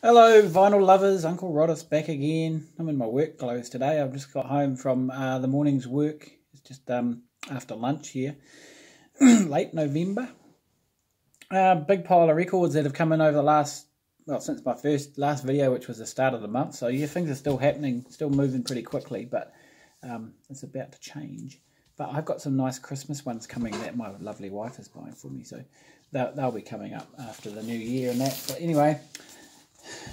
Hello, vinyl lovers. Uncle Roddus back again. I'm in my work clothes today. I've just got home from uh, the morning's work. It's just um, after lunch here, late November. Uh, big pile of records that have come in over the last, well, since my first last video, which was the start of the month. So yeah, things are still happening, still moving pretty quickly, but um, it's about to change. But I've got some nice Christmas ones coming that my lovely wife is buying for me. So they'll, they'll be coming up after the new year and that. But anyway,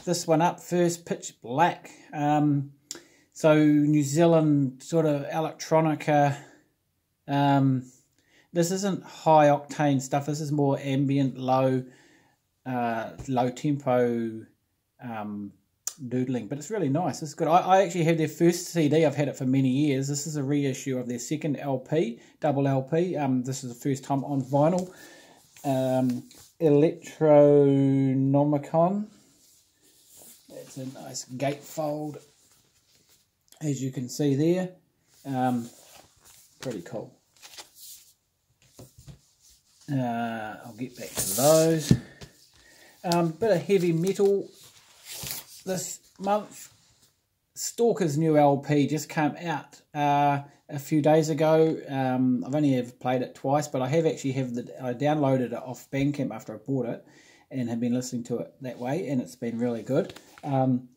this one up first, Pitch Black. Um, so New Zealand sort of electronica. Um, this isn't high octane stuff. This is more ambient, low, uh, low tempo um, doodling, but it's really nice. It's good. I, I, actually have their first CD. I've had it for many years. This is a reissue of their second LP, double LP. Um, this is the first time on vinyl. Um, Electronomicon it's a nice gatefold, as you can see there. Um, pretty cool. Uh, I'll get back to those. Um, bit of heavy metal this month. Stalker's new LP just came out uh, a few days ago. Um, I've only ever played it twice, but I have actually have the I downloaded it off Bandcamp after I bought it, and have been listening to it that way, and it's been really good. Um,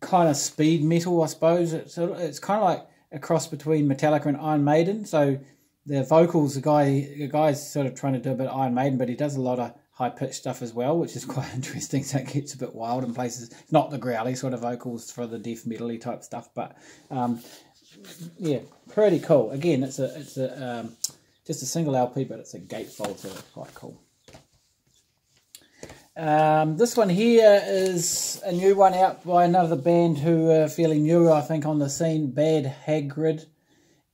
kind of speed metal, I suppose. It's it's kind of like a cross between Metallica and Iron Maiden. So the vocals, the guy, the guy's sort of trying to do a bit of Iron Maiden, but he does a lot of high pitched stuff as well, which is quite interesting. So it gets a bit wild in places. not the growly sort of vocals for the death metally type stuff, but um, yeah, pretty cool. Again, it's a it's a um, just a single LP, but it's a gatefold, so it's quite cool. Um, this one here is a new one out by another band who are fairly new, I think, on the scene, Bad Hagrid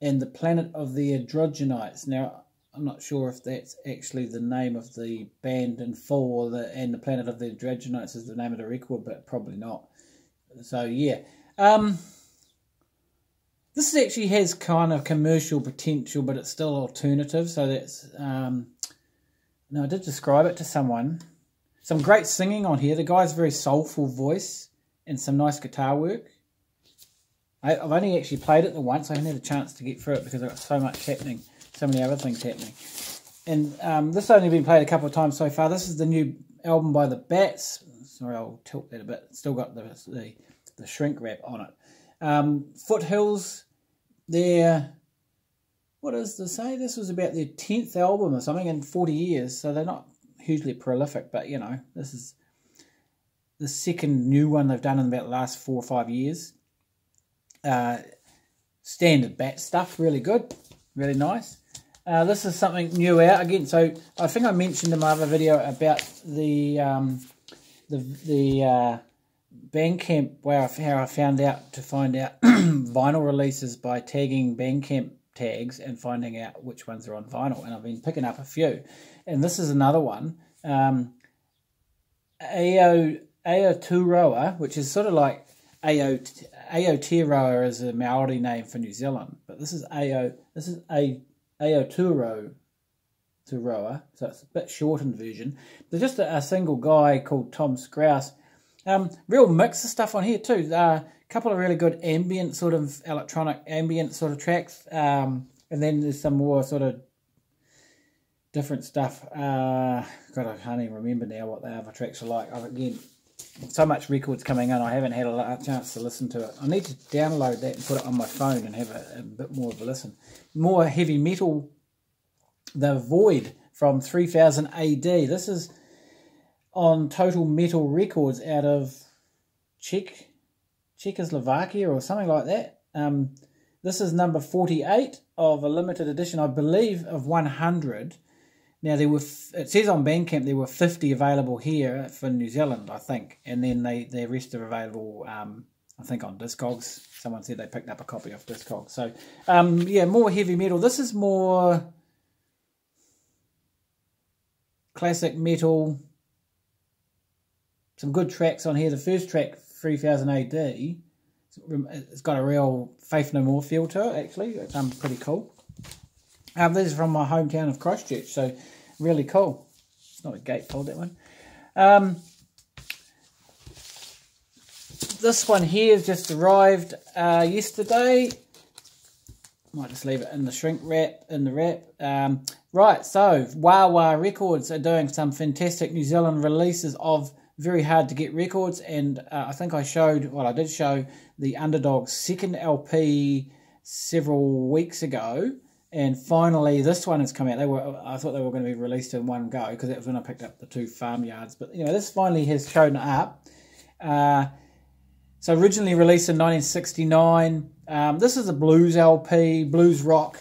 and the Planet of the Androgenites. Now, I'm not sure if that's actually the name of the band in full, or the, and the Planet of the Androgenites is the name of the record, but probably not. So, yeah. Um, this actually has kind of commercial potential, but it's still alternative, so that's... Um, I did describe it to someone some great singing on here. The guy's very soulful voice and some nice guitar work. I, have only actually played it the once. I haven't had a chance to get through it because I've got so much happening, so many other things happening. And um, this has only been played a couple of times so far. This is the new album by the Bats. Sorry, I'll tilt that a bit. Still got the the, the shrink wrap on it. Um, Foothills, their what does this say? This was about their tenth album or something in forty years, so they're not hugely prolific, but you know, this is the second new one they've done in about the last four or five years. Uh, standard bat stuff, really good, really nice. Uh, this is something new out again. So I think I mentioned in my other video about the um, the the uh, Bandcamp where I, how I found out to find out vinyl releases by tagging Bandcamp tags and finding out which ones are on vinyl. And I've been picking up a few and this is another one. Um, Ao Aotearoa, which is sort of like Ao Aotearoa is a Maori name for New Zealand, but this is Ao this is a Aotearoa so it's a bit shortened version. There's just a, a single guy called Tom Scrouse. Um, real mix of stuff on here too. A uh, couple of really good ambient sort of electronic ambient sort of tracks, um, and then there's some more sort of different stuff. Uh, God, I can't even remember now what the other tracks are like. I've, again, so much records coming in, I haven't had a chance to listen to it. I need to download that and put it on my phone and have a, a bit more of a listen. More heavy metal, The Void from 3000 AD. This is on Total Metal Records out of Czech, Czechoslovakia or something like that. Um, this is number 48 of a limited edition, I believe, of 100. Now there were it says on Bandcamp there were fifty available here for New Zealand, I think, and then they the rest are available. Um, I think on Discogs. Someone said they picked up a copy of Discogs. So um, yeah, more heavy metal. This is more classic metal. Some good tracks on here. The first track, 3000 AD, it's got a real Faith No More feel to it, actually. It's um, pretty cool. Um, this is from my hometown of Christchurch, so really cool. It's not a gatefold, that one. Um, this one here has just arrived uh, yesterday. Might just leave it in the shrink wrap, in the wrap. Um, right, so Wah Records are doing some fantastic New Zealand releases of very hard to get records, and uh, I think I showed, well, I did show the Underdog's second LP several weeks ago, and finally this one has come out. They were, I thought they were going to be released in one go because that was when I picked up the two farmyards, but you know, this finally has shown up. Uh, so originally released in 1969. Um, this is a blues LP, blues rock,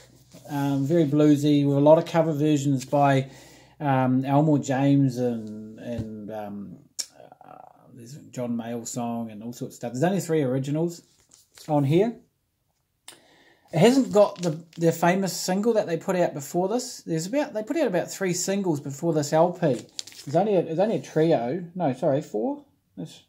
um, very bluesy, with a lot of cover versions by um, Elmore James and and um, uh, there's John Mayall song and all sorts of stuff. There's only three originals on here. It hasn't got the their famous single that they put out before this. There's about they put out about three singles before this LP. There's only a, there's only a trio. No, sorry, four. There's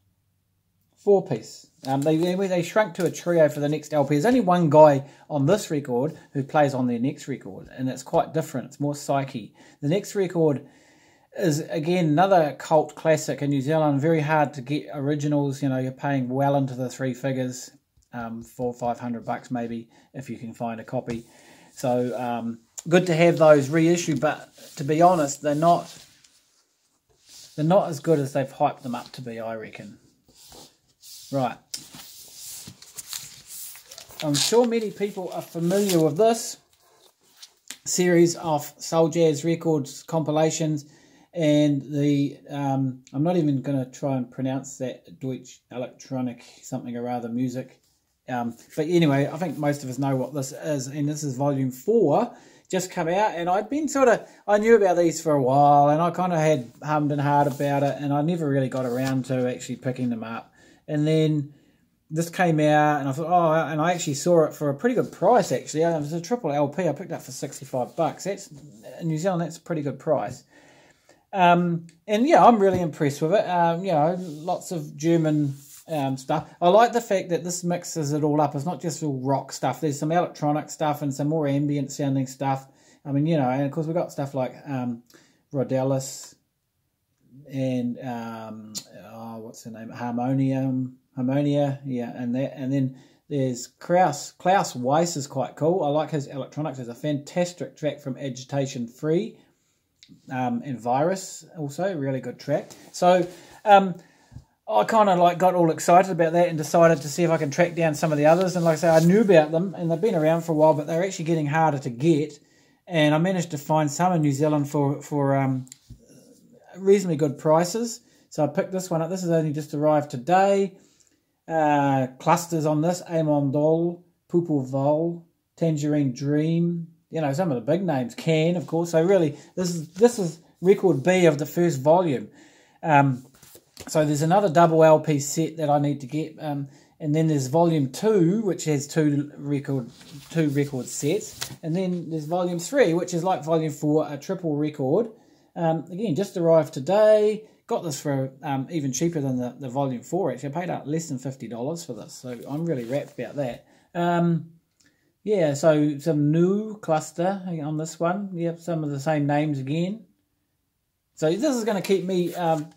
four piece. Um, they they shrunk to a trio for the next LP. There's only one guy on this record who plays on their next record, and it's quite different. It's more psyche. The next record is again another cult classic in New Zealand. Very hard to get originals. You know, you're paying well into the three figures, um, five hundred bucks maybe if you can find a copy. So um, good to have those reissued, but to be honest, they're not. They're not as good as they've hyped them up to be, I reckon. Right. I'm sure many people are familiar with this series of Soul Jazz Records compilations and the um, I'm not even going to try and pronounce that Deutsch electronic something or other music. Um, but anyway, I think most of us know what this is, and this is volume four, just come out, and I'd been sort of I knew about these for a while, and I kind of had hummed and hard about it, and I never really got around to actually picking them up and then this came out, and I thought, oh, and I actually saw it for a pretty good price. Actually, it was a triple LP. I picked up for sixty-five bucks. That's in New Zealand. That's a pretty good price. Um, and yeah, I'm really impressed with it. Um, you know, lots of German um, stuff. I like the fact that this mixes it all up. It's not just all rock stuff. There's some electronic stuff and some more ambient sounding stuff. I mean, you know, and of course we've got stuff like um, Roedelius and um, oh, what's her name? Harmonium, Harmonia, yeah, and that, and then there's Klaus. Klaus Weiss is quite cool. I like his electronics. There's a fantastic track from Agitation Free, um, and Virus also really good track. So. Um, I kind of like got all excited about that and decided to see if I can track down some of the others. And like I say, I knew about them and they've been around for a while, but they're actually getting harder to get. And I managed to find some in New Zealand for for um, reasonably good prices. So I picked this one up. This has only just arrived today. Uh, Cluster's on this: Amon Düül, Popol Vuh, Tangerine Dream. You know some of the big names. Can, of course. So really, this is this is record B of the first volume. Um, so there's another double LP set that I need to get. Um, and then there's volume two, which has two record two record sets, and then there's volume three, which is like volume four, a triple record um, again, just arrived today. Got this for um, even cheaper than the, the Volume 4, actually. I paid out less than $50 for this, so I'm really wrapped about that. Um, yeah, so some new Cluster on this one. Yep, some of the same names again. So this is going to keep me um,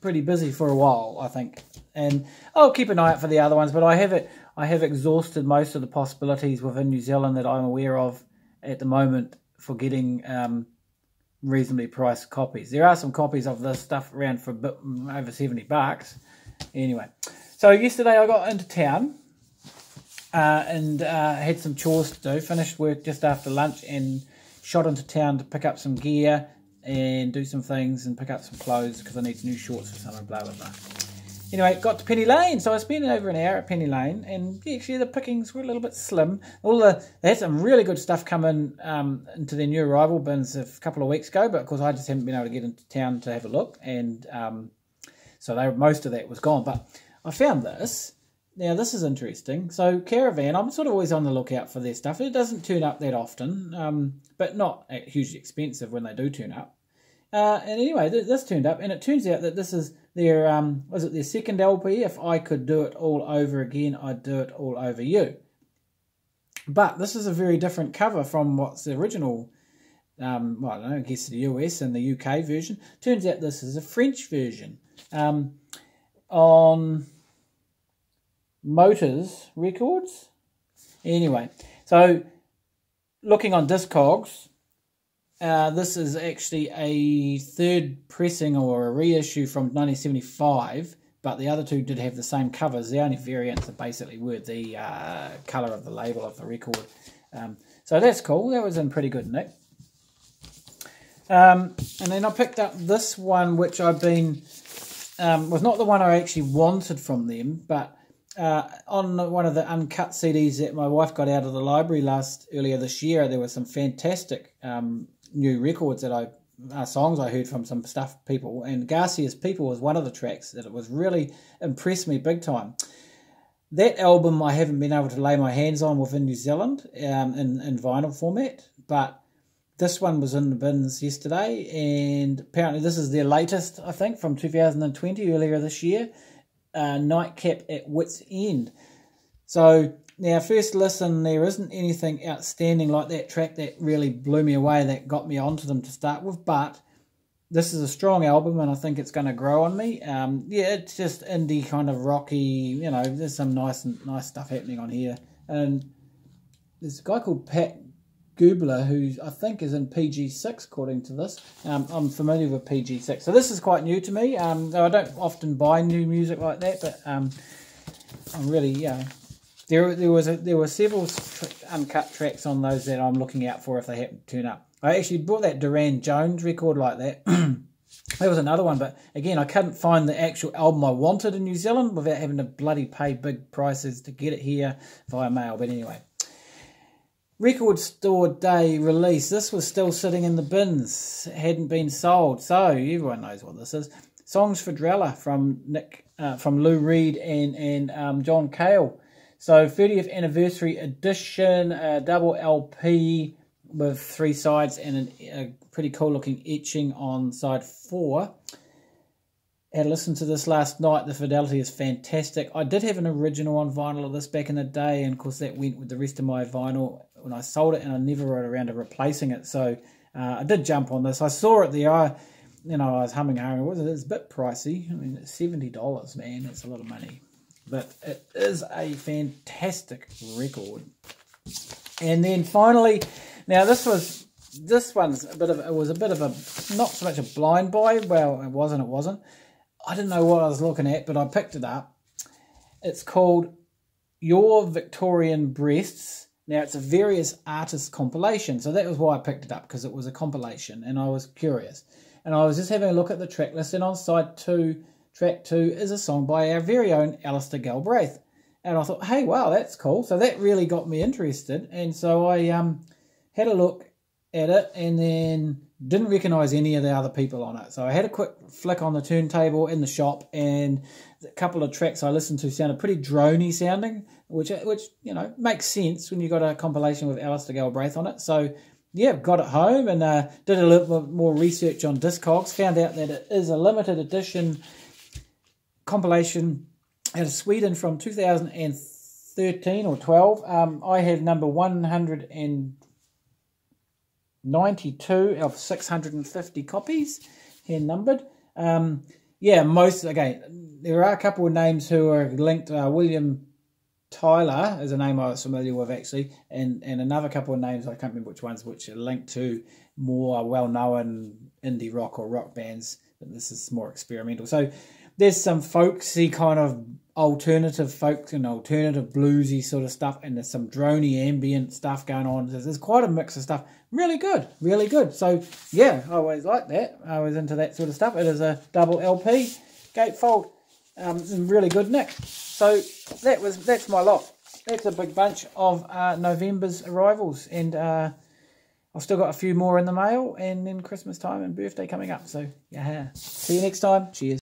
pretty busy for a while, I think. And I'll keep an eye out for the other ones, but I have it. I have exhausted most of the possibilities within New Zealand that I'm aware of at the moment for getting um, reasonably priced copies. There are some copies of this stuff around for over 70 bucks. Anyway, so yesterday I got into town uh, and uh, had some chores to do. Finished work just after lunch and shot into town to pick up some gear and do some things and pick up some clothes because I need some new shorts for summer, blah, blah, blah. Anyway, got to Penny Lane, so I spent over an hour at Penny Lane, and actually the pickings were a little bit slim. All the they had some really good stuff coming um, into their new arrival bins a couple of weeks ago, but of course I just haven't been able to get into town to have a look, and um, so they most of that was gone. But I found this. Now this is interesting. So Caravan, I'm sort of always on the lookout for their stuff. It doesn't turn up that often, um, but not hugely expensive when they do turn up. Uh, and anyway, this turned up, and it turns out that this is their um, was it their second LP? If I could do it all over again, I'd do it all over you. But this is a very different cover from what's the original. Um, well, I don't know, I guess the US and the UK version. Turns out this is a French version. Um, on Motors Records. Anyway, so looking on Discogs, uh, this is actually a third pressing or a reissue from 1975, but the other two did have the same covers. The only variants are basically were the uh, colour of the label of the record. Um, so that's cool. That was in pretty good nick. Um, and then I picked up this one, which I've been um, was not the one I actually wanted from them, but uh, on one of the Uncut CDs that my wife got out of the library last earlier this year, there were some fantastic um, new records that I uh, songs I heard from some stuff people, and Garcia Peoples was one of the tracks that it was really impressed me big time. That album I haven't been able to lay my hands on within New Zealand um, in in vinyl format, but this one was in the bins yesterday, and apparently this is their latest, I think, from 2020, earlier this year. Uh, Nightcap at Wits End. So now, first listen, there isn't anything outstanding like that track that really blew me away, that got me onto them to start with, but this is a strong album and I think it's going to grow on me. Um, yeah, it's just indie kind of rocky, you know, there's some nice and nice stuff happening on here. And there's a guy called Pat Gubler, who I think is in PG6, according to this. Um, I'm familiar with PG6. So this is quite new to me. Um, I don't often buy new music like that, but um, I'm really, yeah, there, there was a, there were several Uncut tracks on those that I'm looking out for if they happen to turn up. I actually bought that Durand Jones record like that. There was another one, but again, I couldn't find the actual album I wanted in New Zealand without having to bloody pay big prices to get it here via mail. But anyway, record store day release. This was still sitting in the bins, it hadn't been sold. So everyone knows what this is. Songs for Drella from Nick, uh, from Lou Reed and and um, John Cale. So 30th anniversary edition, a double LP with three sides and an, a pretty cool looking etching on side four. Had listened to this last night. The fidelity is fantastic. I did have an original on vinyl of this back in the day, and of course that went with the rest of my vinyl when I sold it, and I never wrote around to replacing it. So uh, I did jump on this. I saw it there. I, you know, I was humming home. It was it's a bit pricey. I mean, it's seventy dollars, man. It's a lot of money but it is a fantastic record. And then finally, now this was this one's a bit of it was a bit of a not so much a blind buy. Well, it wasn't. It wasn't. I didn't know what I was looking at, but I picked it up. It's called Your Victorian Breasts. Now it's a various artists compilation, so that was why I picked it up because it was a compilation, and I was curious. And I was just having a look at the track list, and on side two Track two is a song by our very own Alistair Galbraith. And I thought, hey, wow, that's cool. So that really got me interested. And so I um, had a look at it and then didn't recognize any of the other people on it. So I had a quick flick on the turntable in the shop and a couple of tracks I listened to sounded pretty drony sounding, which, which you know, makes sense when you got a compilation with Alistair Galbraith on it. So yeah, got it home and uh, did a little bit more research on Discogs, found out that it is a limited edition compilation out of Sweden from 2013 or 12. Um, I have number 192 of 650 copies, hand numbered. Um, yeah, most, again, there are a couple of names who are linked. Uh, William Tyler is a name I was familiar with actually, and, and another couple of names, I can't remember which ones, which are linked to more well known indie rock or rock bands, but this is more experimental. So, there's some folksy kind of alternative folk and alternative bluesy sort of stuff, and there's some drony ambient stuff going on. There's, there's, quite a mix of stuff. Really good, really good. So yeah, I always like that. I was into that sort of stuff. It is a double LP gatefold, um, really good nick. So that was that's my lot. That's a big bunch of uh, November's arrivals, and uh, I've still got a few more in the mail, and then Christmas time and birthday coming up. So yeah, see you next time. Cheers.